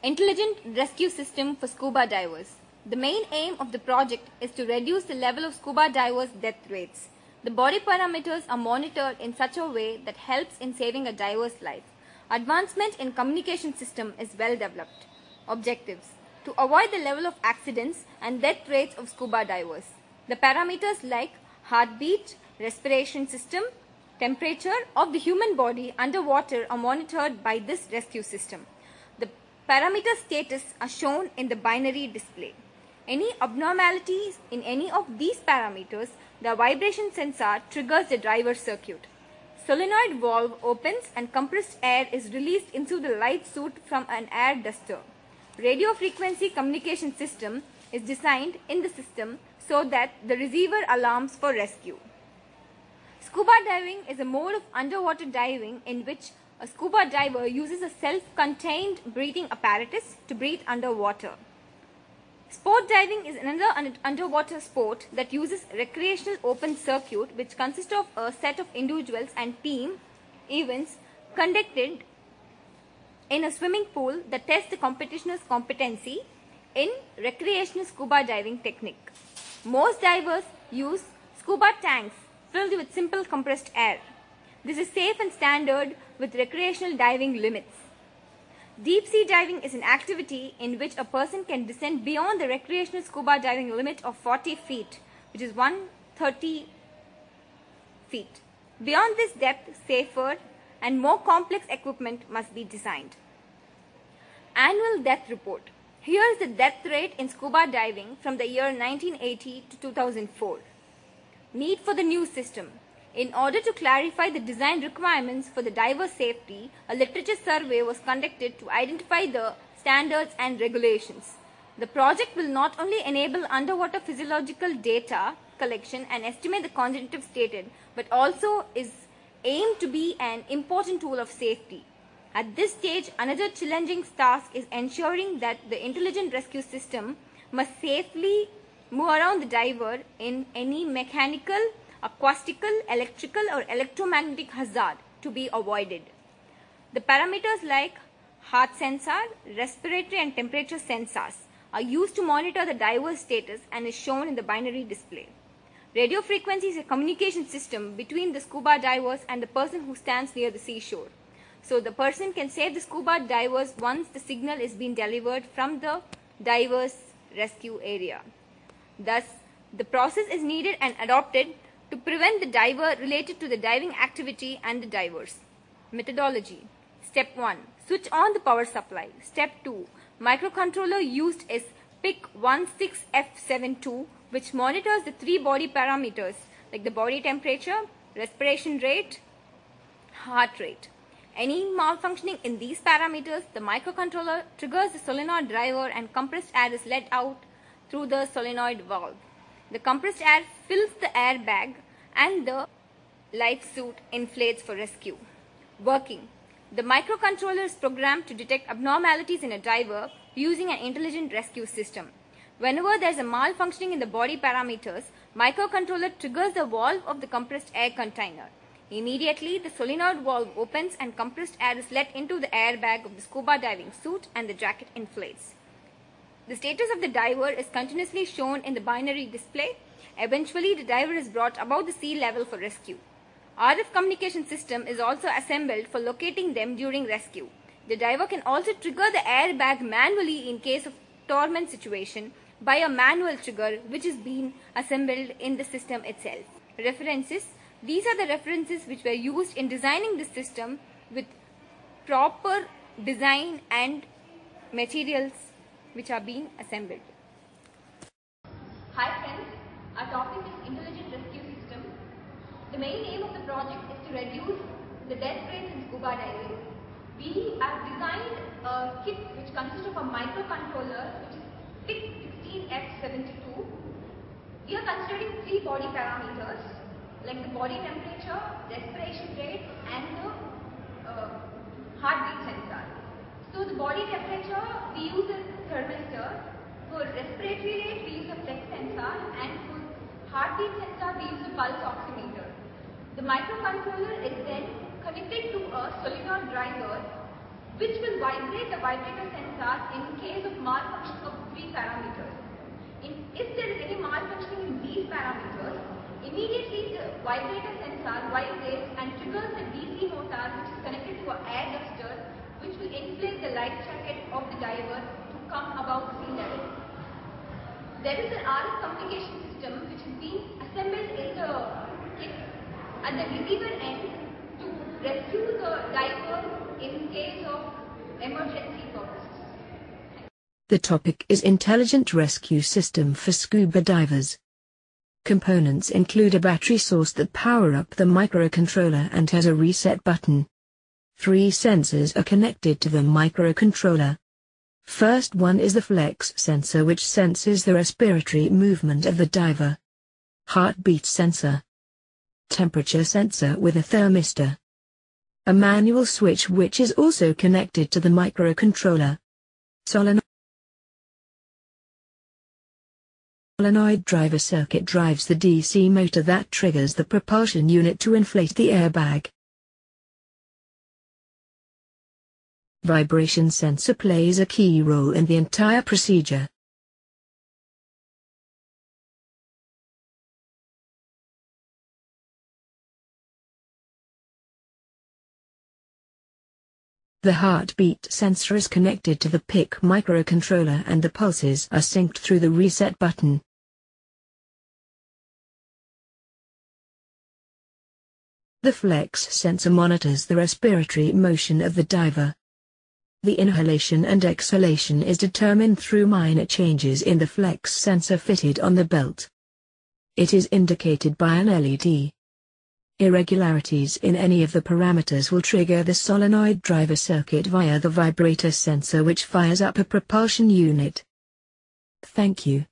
Intelligent Rescue System for Scuba Divers. The main aim of the project is to reduce the level of scuba divers' death rates. The body parameters are monitored in such a way that helps in saving a diver's life. Advancement in communication system is well developed. Objectives to avoid the level of accidents and death rates of scuba divers. The parameters like heartbeat, respiration system, temperature of the human body underwater are monitored by this rescue system. Parameter status are shown in the binary display. Any abnormalities in any of these parameters, the vibration sensor triggers the driver circuit. Solenoid valve opens and compressed air is released into the life suit from an air duster. Radio frequency communication system is designed in the system so that the receiver alarms for rescue. Scuba diving is a mode of underwater diving in which a scuba diver uses a self-contained breathing apparatus to breathe underwater. Sport diving is another un- underwater sport that uses recreational open circuit which consists of a set of individuals and team events conducted in a swimming pool that tests the competitioner's competency in recreational scuba diving technique. Most divers use scuba tanks filled with simple compressed air. This is safe and standard with recreational diving limits. Deep sea diving is an activity in which a person can descend beyond the recreational scuba diving limit of 40 feet, which is 130 feet. Beyond this depth, safer and more complex equipment must be designed. Annual Death Report. Here is the death rate in scuba diving from the year 1980 to 2004. Need for the new system. In order to clarify the design requirements for the diver safety, a literature survey was conducted to identify the standards and regulations. The project will not only enable underwater physiological data collection and estimate the cognitive stated, but also is aimed to be an important tool of safety. At this stage, another challenging task is ensuring that the intelligent rescue system must safely move around the diver in any mechanical, acoustical, electrical, or electromagnetic hazard to be avoided. The parameters like heart sensor, respiratory, and temperature sensors are used to monitor the diver's status and is shown in the binary display. Radio frequency is a communication system between the scuba divers and the person who stands near the seashore. So the person can save the scuba divers once the signal is being delivered from the diver's rescue area. Thus, the process is needed and adopted to prevent the diver related to the diving activity and the divers. Methodology Step 1 Switch on the power supply. Step 2 Microcontroller used is PIC16F72 which monitors the three body parameters like the body temperature, respiration rate, heart rate. Any malfunctioning in these parameters, the microcontroller triggers the solenoid driver and compressed air is let out through the solenoid valve. The compressed air fills the airbag and the life suit inflates for rescue. Working. The microcontroller is programmed to detect abnormalities in a diver using an intelligent rescue system. Whenever there is a malfunctioning in the body parameters, microcontroller triggers the valve of the compressed air container. Immediately, the solenoid valve opens and compressed air is let into the airbag of the scuba diving suit and the jacket inflates. The status of the diver is continuously shown in the binary display. Eventually, the diver is brought above the sea level for rescue. RF communication system is also assembled for locating them during rescue. The diver can also trigger the airbag manually in case of torment situation by a manual trigger which is being assembled in the system itself. References These are the references which were used in designing this system with proper design and materials which are being assembled. Hi friends, our topic is intelligent rescue system. The main aim of the project is to reduce the death rates in scuba diving. We have designed a kit which consists of a microcontroller which is PIC16F72. We are considering three body parameters like the body temperature, respiration rate and the uh, heartbeat sensor. So the body temperature we use thermistor, for respiratory rate we use a flex sensor and for heartbeat sensor we use a pulse oximeter. The microcontroller is then connected to a solenoid driver which will vibrate the vibrator sensor in case of malfunction of three parameters. In, if there is any malfunction in these parameters, immediately the vibrator sensor vibrates and triggers the DC motor which is connected to an air duster which will inflate the life jacket of the diver come sea level. There is an RF communication system which is being assembled in the kit at the receiver end to rescue the diver in case of emergency purposes. The topic is Intelligent Rescue System for Scuba Divers. Components include a battery source that power up the microcontroller and has a reset button. Three sensors are connected to the microcontroller. First one is the flex sensor which senses the respiratory movement of the diver. Heartbeat sensor. Temperature sensor with a thermistor. A manual switch which is also connected to the microcontroller. Solenoid driver circuit drives the DC motor that triggers the propulsion unit to inflate the airbag. Vibration sensor plays a key role in the entire procedure. The heartbeat sensor is connected to the PIC microcontroller and the pulses are synced through the reset button. The flex sensor monitors the respiratory motion of the diver. The inhalation and exhalation is determined through minor changes in the flex sensor fitted on the belt. It is indicated by an LED. Irregularities in any of the parameters will trigger the solenoid driver circuit via the vibrator sensor which fires up a propulsion unit. Thank you.